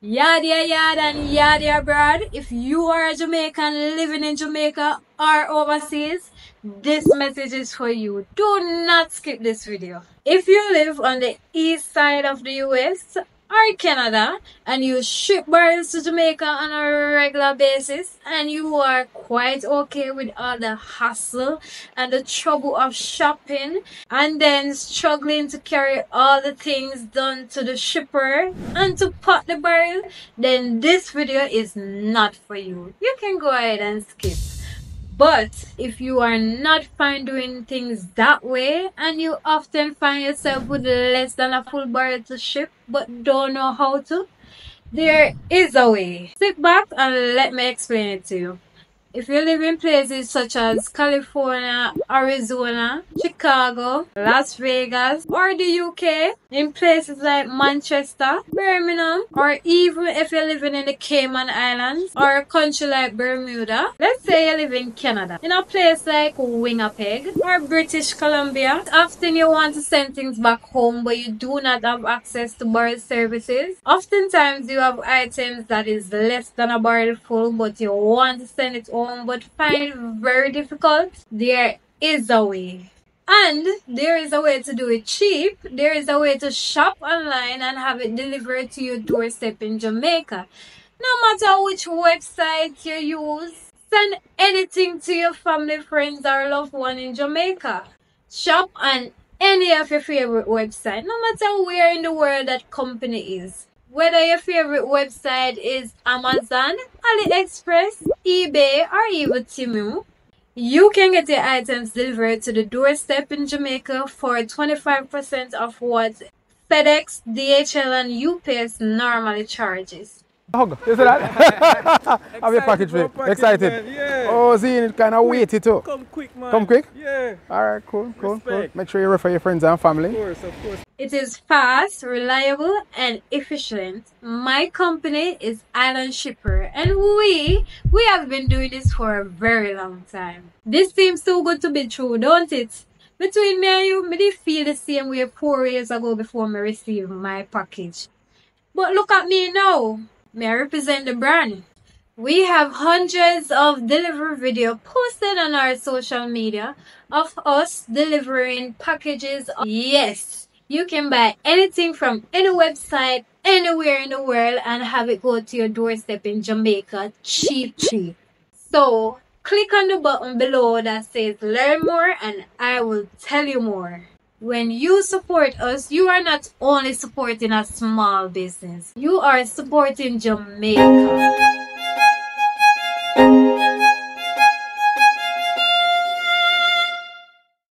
Yadia yard and yadia abroad. If you are a Jamaican living in Jamaica or overseas, this message is for you. Do not skip this video. If you live on the east side of the US or Canada and you ship barrels to Jamaica on a regular basis and you are quite okay with all the hassle and the trouble of shopping and then struggling to carry all the things done to the shipper and to pot the barrel then this video is not for you. You can go ahead and skip. But if you are not fine doing things that way and you often find yourself with less than a full barrel to ship but don't know how to, there is a way. Sit back and let me explain it to you. If you live in places such as California, Arizona, Chicago, Las Vegas, or the UK, in places like Manchester, Birmingham, or even if you're living in the Cayman Islands or a country like Bermuda, let's say you live in Canada, in a place like Winnipeg or British Columbia, often you want to send things back home but you do not have access to barrel services. Oftentimes you have items that is less than a barrel full but you want to send it home but find very difficult. There is a way. And there is a way to do it cheap. There is a way to shop online and have it delivered to your doorstep in Jamaica. No matter which website you use, send anything to your family, friends, or loved one in Jamaica. Shop on any of your favorite website, no matter where in the world that company is. Whether your favorite website is Amazon, AliExpress, eBay, or even Temu, you can get your items delivered to the doorstep in Jamaica for 25% of what FedEx, DHL, and UPS normally charges. Hug, you see that? Have your package for you. Excited? Man, yeah. Oh, Zine, it kind of weighty too. Come quick, man. Come quick? Yeah. Alright, cool, cool, cool. Make sure you refer your friends and family. Of course, of course. It is fast, reliable, and efficient. My company is Island Shipper, and we we have been doing this for a very long time. This seems too good to be true, don't it? Between me and you, me did feel the same way four years ago before me received my package. But look at me now. Me I represent the brand. We have hundreds of delivery video posted on our social media of us delivering packages. Yes, you can buy anything from any website anywhere in the world and have it go to your doorstep in Jamaica cheap cheap. So click on the button below that says learn more and I will tell you more. When you support us, you are not only supporting a small business, you are supporting Jamaica.